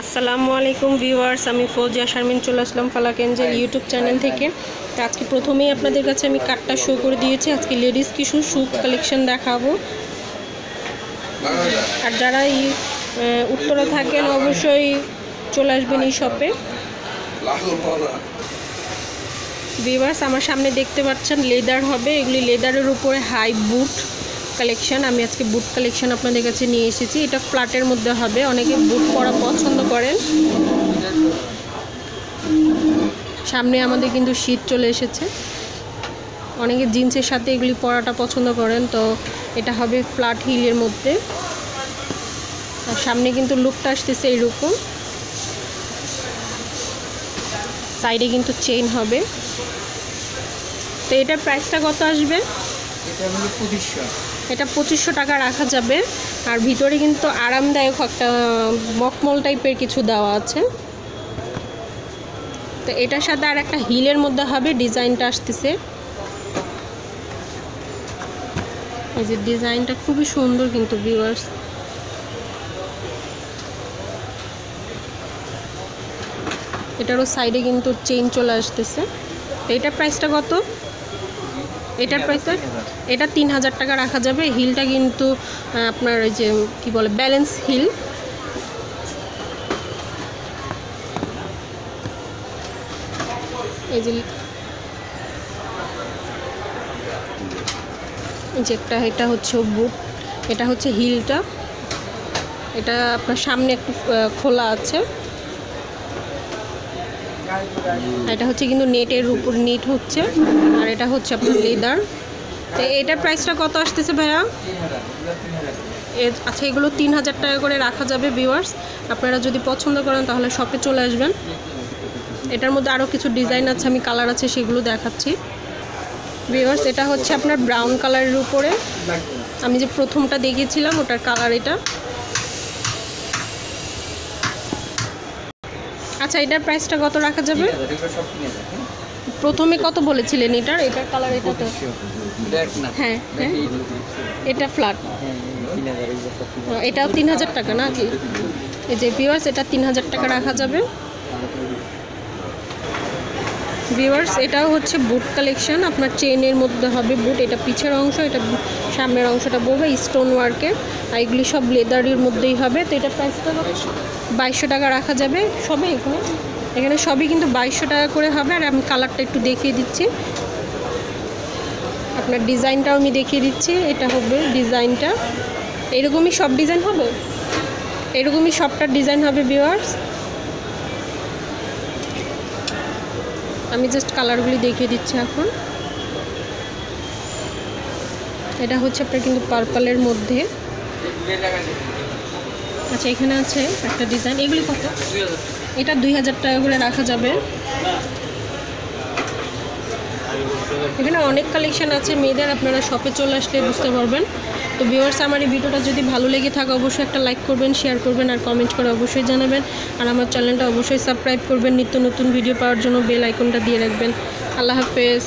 আসসালামু আলাইকুম ভিউয়ার্স আমি ফৌজিয়া শারমিন চলে আসলাম ফালাক এঞ্জেল ইউটিউব চ্যানেল থেকে। তো আজকে প্রথমেই আপনাদের কাছে আমি কার্ডটা শো করে দিয়েছি। আজকে লেডিস কিছু শু কালেকশন দেখাবো। আর যারা এই উত্তরে থাকেন অবশ্যই চলে আসবেন এই শপে ভিউয়ার্স আমার সামনে দেখতে পাচ্ছেন লেদার হবে। এগুলি লেদারের উপরে হাই বুট কালেকশন আমি আজকে বুট কালেকশন আপনাদের কাছে নিয়ে এসেছি। এটা ফ্ল্যাটের মধ্যে হবে। অনেকে বুট পরা পছন্দ করেন। সামনে আমাদের কিন্তু শীত চলে এসেছে। অনেকে জিন্সের সাথে এগুলি পরাটা পছন্দ করেন। তো এটা হবে ফ্ল্যাট হিলের মধ্যে। আর সামনে কিন্তু লুকটা আসতেছে এইরকম সাইডে কিন্তু চেইন হবে। তো এটার প্রাইসটা কত আসবে? এটা পঁচিশশো। টাকা রাখা যাবে। আর ভিতরে কিন্তু আরামদায়ক একটা মকমল টাইপের কিছু দেওয়া আছে। তো এটার সাথে আর একটা হিলের মধ্যে হবে, ডিজাইনটা আসতেছে। এই যে ডিজাইনটা খুবই সুন্দর কিন্তু ভিউয়ার্স এটারও সাইডে কিন্তু চেইন চলে আসতেছে। তো এটার প্রাইসটা কত? এটার প্রাইসটা এটা তিন হাজার টাকা রাখা যাবে। হিলটা কিন্তু আপনার ওই যে, কি বলে ব্যালেন্স হিল এই যে একটা, এটা হচ্ছে বুট এটা হচ্ছে হিলটা। এটা আপনার সামনে একটু খোলা আছে। এটা হচ্ছে কিন্তু নেটের উপর নেট হচ্ছে, আর এটা হচ্ছে আপনার লেদার তো এটার প্রাইসটা কত আসতেছে ভাইয়া? আচ্ছা এগুলো তিন হাজার টাকা করে রাখা যাবে ভিউয়ার্স আপনারা যদি পছন্দ করেন তাহলে শপে চলে আসবেন। এটার মধ্যে আরও কিছু ডিজাইন আছে, আমি কালার আছে, সেগুলো দেখাচ্ছি। ভিউয়ার্স এটা হচ্ছে আপনার ব্রাউন কালারের উপরে। আমি যে প্রথমটা দেখিয়েছিলাম, ওটার কালার এটা। আচ্ছা এটার প্রাইসটা কত রাখা যাবে? প্রথমে কত বলেছিলেন এটার? এটার কালার এটা তো হ্যাঁ হ্যাঁ। এটা ফ্ল্যাট হ্যাঁ এটাও তিন হাজার টাকা নাকি? এই যে ভিউয়ার্স এটা তিন হাজার টাকা রাখা যাবে। ভিউয়ার্স এটাও হচ্ছে বুট কালেকশন আপনার চেনের মধ্যে হবে বুট এটা পিছের অংশ, এটা সামনের অংশটা বলবে স্টোন ওয়ার্কের আর এগুলি সব লেদারের মধ্যেই হবে। তো এটা প্রাইসটা বাইশশো টাকা রাখা যাবে। সবই এখানে। এখানে সবই কিন্তু বাইশশো টাকা করে হবে। আর আমি কালারটা একটু দেখিয়ে দিচ্ছি। আপনার ডিজাইনটাও আমি দেখিয়ে দিচ্ছি। এটা হবে ডিজাইনটা এরকমই সব ডিজাইন হবে? এরকমই সবটার ডিজাইন হবে ভিউয়ার্স আমি জাস্ট কালারগুলি দেখিয়ে দিচ্ছি এখন। এটা হচ্ছে আপনার কিন্তু পার্পলের মধ্যে। আচ্ছা এখানে আছে একটা ডিজাইন এগুলি কত? এটা দুই হাজার টাকা করে রাখা যাবে। এখানে অনেক কালেকশান আছে, মেয়েদের আপনারা শপে চলে আসলে বুঝতে পারবেন। তো ভিউয়ার্স আমার এই ভিডিওটা যদি ভালো লেগে থাকে, অবশ্যই একটা লাইক করবেন শেয়ার করবেন আর কমেন্ট করে অবশ্যই জানাবেন। আর আমার চ্যানেলটা অবশ্যই সাবস্ক্রাইব করবেন, নিত্য নতুন ভিডিও পাওয়ার জন্য বেল আইকনটা দিয়ে রাখবেন। আল্লাহ হাফেজ।